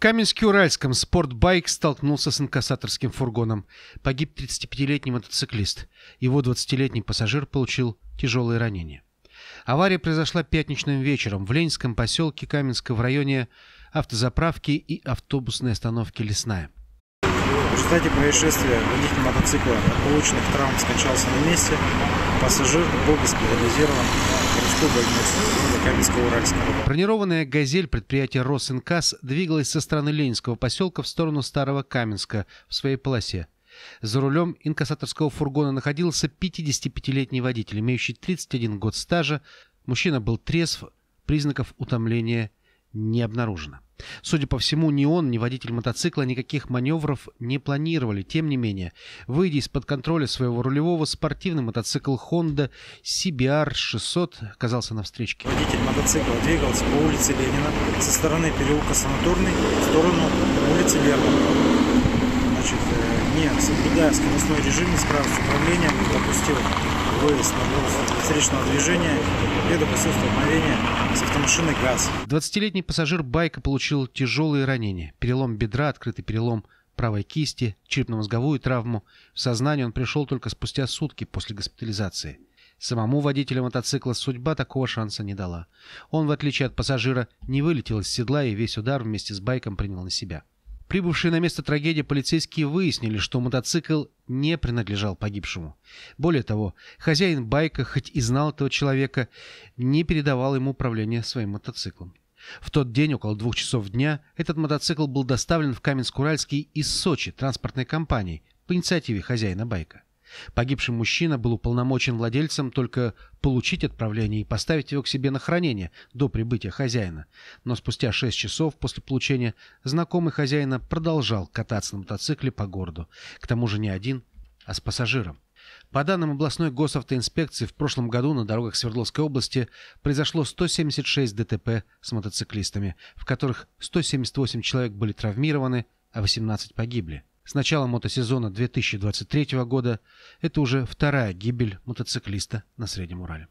Каменске-Уральском спортбайк столкнулся с инкассаторским фургоном. Погиб 35-летний мотоциклист. Его 20-летний пассажир получил тяжелые ранения. Авария произошла пятничным вечером в Ленинском поселке Каменска в районе автозаправки и автобусной остановки «Лесная». В результате происшествия водитель мотоцикла от полученных травм скончался на месте. Пассажир был госпитализирован Каменска-Уральского. Бронированная «Газель» предприятия «Росинкас» двигалась со стороны Ленинского поселка в сторону Старого Каменска в своей полосе. За рулем инкассаторского фургона находился 55-летний водитель, имеющий 31 год стажа. Мужчина был трезв, признаков утомления не обнаружено. Судя по всему, ни он, ни водитель мотоцикла никаких маневров не планировали. Тем не менее, выйдя из-под контроля своего рулевого, спортивный мотоцикл Honda CBR 600 оказался на встречке. Водитель мотоцикла двигался по улице Ленина со стороны переулка Санаторный в сторону улицы Лермонтова. Значит, э, не соблюдая скоростной режим, справился с управлением, допустил выезд на встречного движения и допустил столкновение с автомашиной ГАЗ. 20-летний пассажир байка получил тяжелые ранения. Перелом бедра, открытый перелом правой кисти, черепно-мозговую травму. В сознание он пришел только спустя сутки после госпитализации. Самому водителю мотоцикла судьба такого шанса не дала. Он, в отличие от пассажира, не вылетел из седла и весь удар вместе с байком принял на себя. Прибывшие на место трагедии полицейские выяснили, что мотоцикл не принадлежал погибшему. Более того, хозяин байка, хоть и знал этого человека, не передавал ему управление своим мотоциклом. В тот день, около двух часов дня, этот мотоцикл был доставлен в Каменск-Уральский из Сочи транспортной компанией по инициативе хозяина байка. Погибший мужчина был уполномочен владельцем только получить отправление и поставить его к себе на хранение до прибытия хозяина. Но спустя 6 часов после получения знакомый хозяина продолжал кататься на мотоцикле по городу. К тому же не один, а с пассажиром. По данным областной госавтоинспекции, в прошлом году на дорогах Свердловской области произошло 176 ДТП с мотоциклистами, в которых 178 человек были травмированы, а 18 погибли. С начала мотосезона 2023 года это уже вторая гибель мотоциклиста на Среднем Урале.